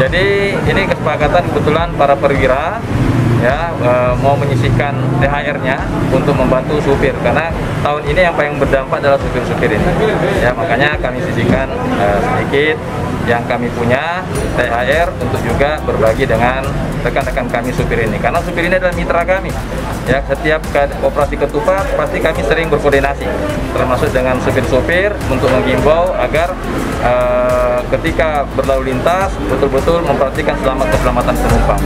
Jadi ini kesepakatan kebetulan para perwira ya e, mau menyisihkan THR-nya untuk membantu supir. Karena tahun ini yang paling berdampak adalah supir-supir ini. Ya makanya kami sisihkan e, sedikit yang kami punya THR untuk juga berbagi dengan rekan-rekan kami supir ini. Karena supir ini adalah mitra kami. Ya setiap operasi ketupat pasti kami sering berkoordinasi. Termasuk dengan supir-supir untuk menghimbau agar uh, ketika berlalu lintas betul-betul memperhatikan selamat keselamatan penumpang